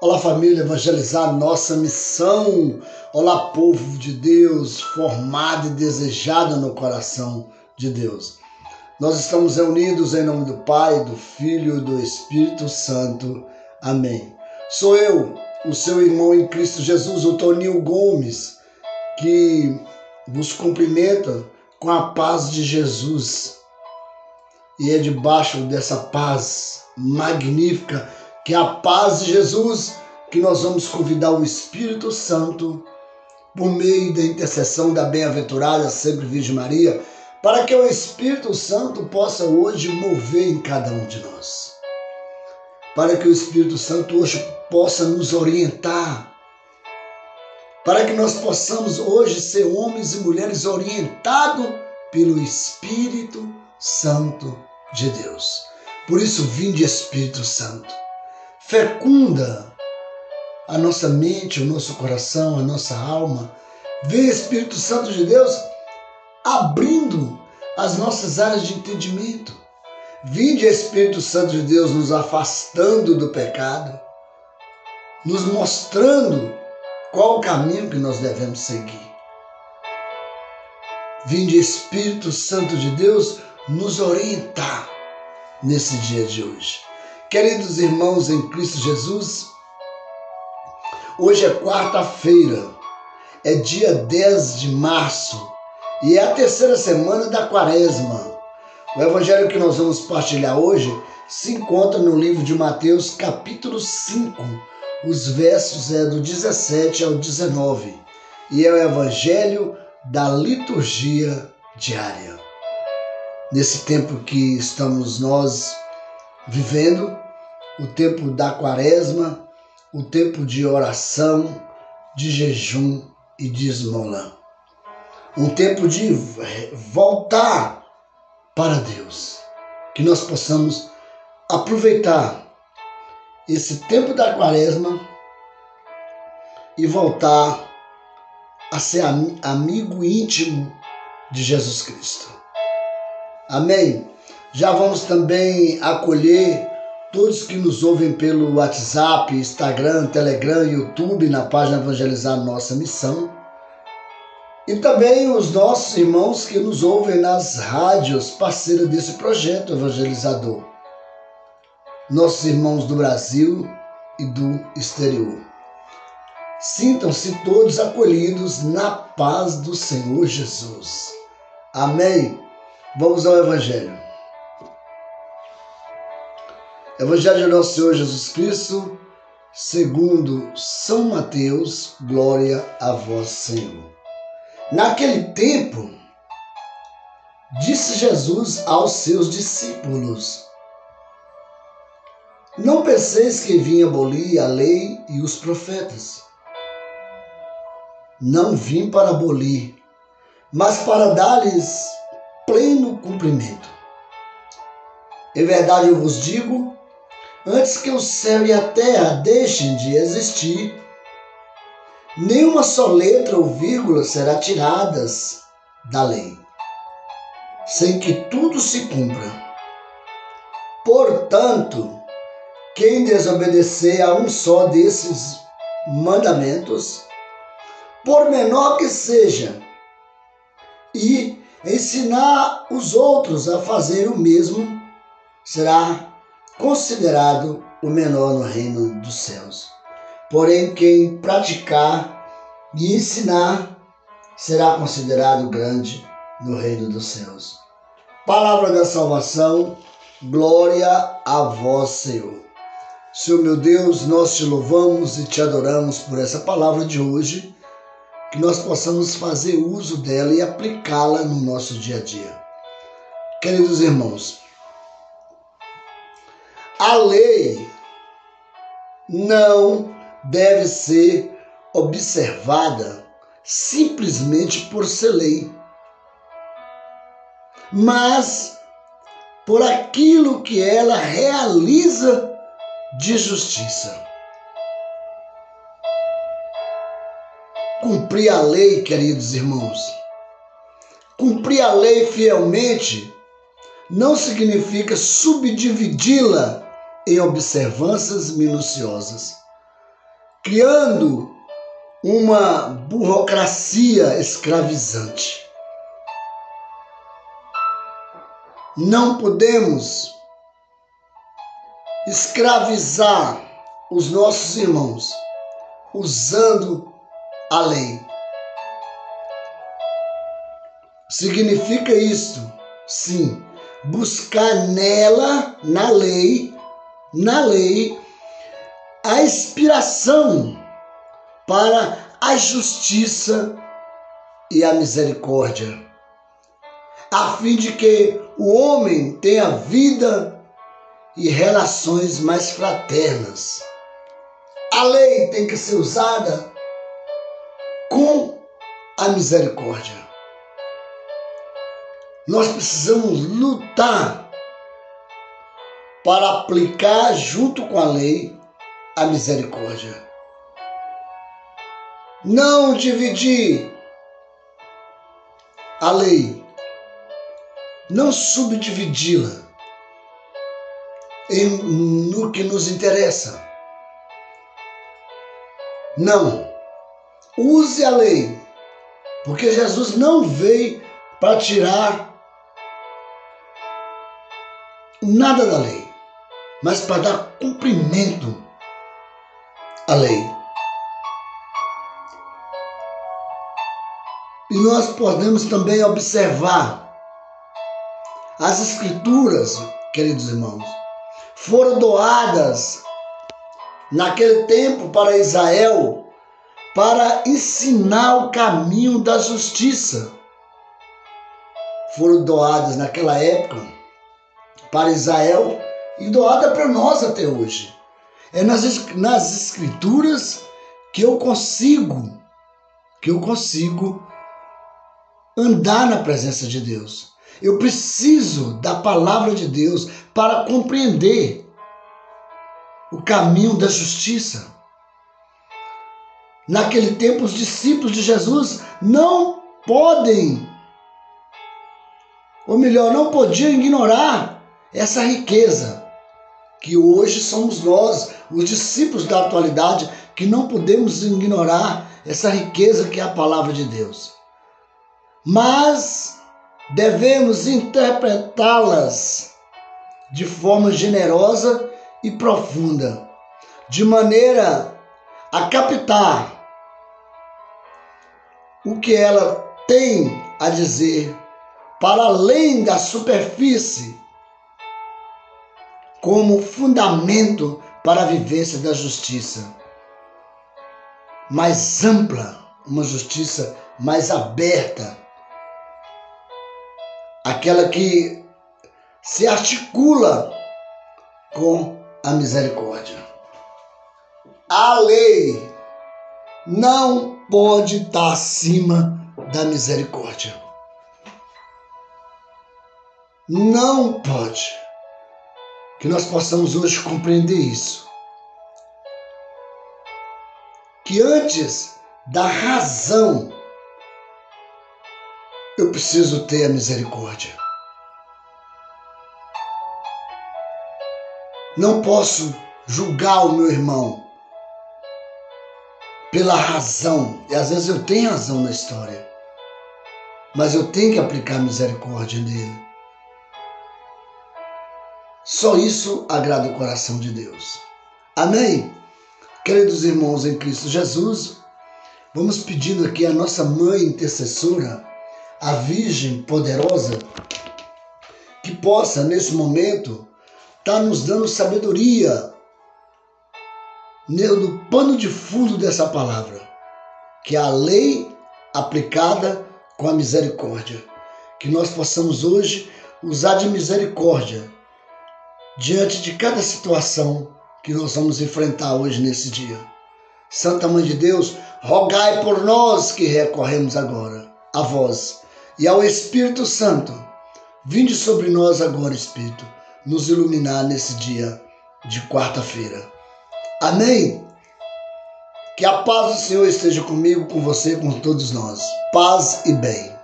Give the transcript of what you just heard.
Olá, família, evangelizar nossa missão. Olá, povo de Deus, formado e desejado no coração de Deus. Nós estamos reunidos em nome do Pai, do Filho e do Espírito Santo. Amém. Sou eu, o seu irmão em Cristo Jesus, o Toninho Gomes, que vos cumprimenta com a paz de Jesus. E é debaixo dessa paz magnífica que a paz de Jesus, que nós vamos convidar o Espírito Santo por meio da intercessão da bem-aventurada sempre Virgem Maria, para que o Espírito Santo possa hoje mover em cada um de nós. Para que o Espírito Santo hoje possa nos orientar. Para que nós possamos hoje ser homens e mulheres orientados pelo Espírito Santo de Deus. Por isso, vinde Espírito Santo fecunda a nossa mente, o nosso coração, a nossa alma. Vem Espírito Santo de Deus abrindo as nossas áreas de entendimento. Vinde Espírito Santo de Deus nos afastando do pecado, nos mostrando qual o caminho que nós devemos seguir. Vinde Espírito Santo de Deus nos orientar nesse dia de hoje. Queridos irmãos em Cristo Jesus, hoje é quarta-feira, é dia 10 de março e é a terceira semana da quaresma. O evangelho que nós vamos partilhar hoje se encontra no livro de Mateus, capítulo 5, os versos é do 17 ao 19, e é o evangelho da liturgia diária. Nesse tempo que estamos nós vivendo o tempo da quaresma, o tempo de oração, de jejum e de esmola. Um tempo de voltar para Deus. Que nós possamos aproveitar esse tempo da quaresma e voltar a ser amigo íntimo de Jesus Cristo. Amém? Já vamos também acolher todos que nos ouvem pelo WhatsApp, Instagram, Telegram, YouTube, na página Evangelizar Nossa Missão. E também os nossos irmãos que nos ouvem nas rádios parceiras desse projeto evangelizador. Nossos irmãos do Brasil e do exterior. Sintam-se todos acolhidos na paz do Senhor Jesus. Amém. Vamos ao Evangelho. Evangelho de Nosso Senhor Jesus Cristo, segundo São Mateus, glória a vós, Senhor. Naquele tempo, disse Jesus aos seus discípulos: Não penseis que vim abolir a lei e os profetas. Não vim para abolir, mas para dar-lhes pleno cumprimento. Em verdade eu vos digo antes que o céu e a terra deixem de existir, nenhuma só letra ou vírgula será tiradas da lei, sem que tudo se cumpra. Portanto, quem desobedecer a um só desses mandamentos, por menor que seja, e ensinar os outros a fazer o mesmo, será considerado o menor no reino dos céus. Porém, quem praticar e ensinar será considerado grande no reino dos céus. Palavra da salvação, glória a vós, Senhor. Senhor meu Deus, nós te louvamos e te adoramos por essa palavra de hoje, que nós possamos fazer uso dela e aplicá-la no nosso dia a dia. Queridos irmãos, a lei não deve ser observada simplesmente por ser lei, mas por aquilo que ela realiza de justiça. Cumprir a lei, queridos irmãos, cumprir a lei fielmente não significa subdividi-la em observâncias minuciosas, criando uma burocracia escravizante. Não podemos escravizar os nossos irmãos usando a lei. Significa isso, sim, buscar nela, na lei, na lei, a inspiração para a justiça e a misericórdia, a fim de que o homem tenha vida e relações mais fraternas. A lei tem que ser usada com a misericórdia. Nós precisamos lutar para aplicar junto com a lei a misericórdia. Não dividir a lei, não subdividi-la no que nos interessa. Não. Use a lei, porque Jesus não veio para tirar nada da lei, mas para dar cumprimento à lei. E nós podemos também observar as escrituras, queridos irmãos, foram doadas naquele tempo para Israel para ensinar o caminho da justiça. Foram doadas naquela época para Israel e doada para nós até hoje. É nas, nas escrituras que eu consigo, que eu consigo andar na presença de Deus. Eu preciso da palavra de Deus para compreender o caminho da justiça. Naquele tempo, os discípulos de Jesus não podem, ou melhor, não podiam ignorar essa riqueza que hoje somos nós, os discípulos da atualidade, que não podemos ignorar essa riqueza que é a palavra de Deus. Mas devemos interpretá-las de forma generosa e profunda, de maneira a captar o que ela tem a dizer para além da superfície como fundamento para a vivência da justiça mais ampla, uma justiça mais aberta, aquela que se articula com a misericórdia. A lei não pode estar acima da misericórdia. Não pode que nós possamos hoje compreender isso. Que antes da razão, eu preciso ter a misericórdia. Não posso julgar o meu irmão pela razão, e às vezes eu tenho razão na história, mas eu tenho que aplicar misericórdia nele. Só isso agrada o coração de Deus. Amém? Queridos irmãos em Cristo Jesus, vamos pedindo aqui a nossa mãe intercessora, a Virgem poderosa, que possa nesse momento estar tá nos dando sabedoria no pano de fundo dessa palavra, que é a lei aplicada com a misericórdia. Que nós possamos hoje usar de misericórdia diante de cada situação que nós vamos enfrentar hoje nesse dia. Santa Mãe de Deus, rogai por nós que recorremos agora a vós e ao Espírito Santo. Vinde sobre nós agora, Espírito, nos iluminar nesse dia de quarta-feira. Amém? Que a paz do Senhor esteja comigo, com você, com todos nós. Paz e bem.